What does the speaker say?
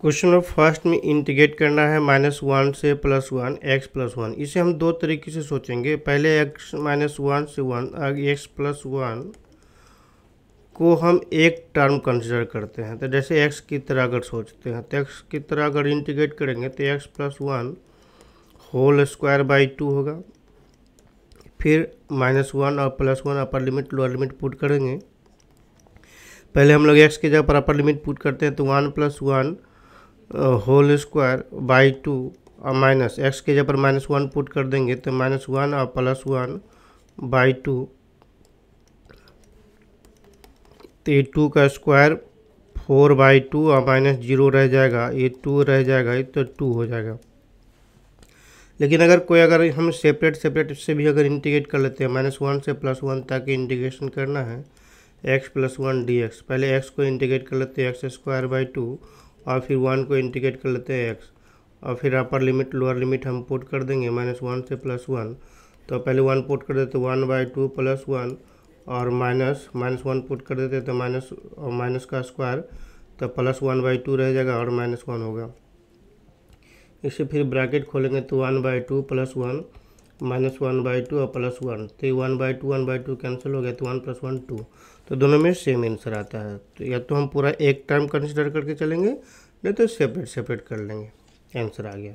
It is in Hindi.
क्वेश्चन नंबर फ़र्स्ट में इंटीग्रेट करना है माइनस वन से plus one, x plus one. इसे हम दो तरीके से सोचेंगे। पहले एक्स माइनस वन से वन एक्स प्लस वन को हम एक टर्म कंसिडर करते हैं। तो जैसे एक्स की तरह अगर सोचते हैं तो एक्स की तरह अगर इंटीग्रेट करेंगे तो x plus one whole square by two होगा। फिर माइनस वन और plus one upper limit, lower limit put करेंगे। पहले हम लोग एक्स की जगह पर अपर लिमिट पुट करते हैं तो one plus one whole square by two और माइनस एक्स के जगह पर माइनस वन पुट कर देंगे तो माइनस वन और प्लस वन बाई टू तो ये टू का स्क्वायर फोर बाई टू और माइनस ज़ीरो रह जाएगा, ये टू रह जाएगा तो टू हो जाएगा। लेकिन अगर कोई अगर हम सेपरेट सेपरेट से भी अगर इंटीग्रेट कर लेते हैं माइनस वन से प्लस वन तक इंटीग्रेशन करना है x plus one D x पहले एक्स को इंटीग्रेट कर लेते हैं एक्स स्क्वायर बाई टू और फिर वन को इंटीग्रेट कर लेते हैं एक्स और फिर अपर लिमिट लोअर लिमिट हम पुट कर देंगे माइनस वन से प्लस वन तो पहले वन पुट कर देते one by two plus one और माइनस माइनस वन पुट कर देते तो माइनस और माइनस का स्क्वायर तो प्लस वन बाई टू रह जाएगा और माइनस वन होगा। इसे फिर ब्रैकेट खोलेंगे तो one by two plus one minus one by two और प्लस वन तो ये one by two one by two cancel हो गया तो वन प्लस वन टू तो दोनों में सेम आंसर आता है। तो या तो हम पूरा एक टर्म कंसिडर करके चलेंगे नहीं तो सेपरेट सेपरेट कर लेंगे। आंसर आ गया।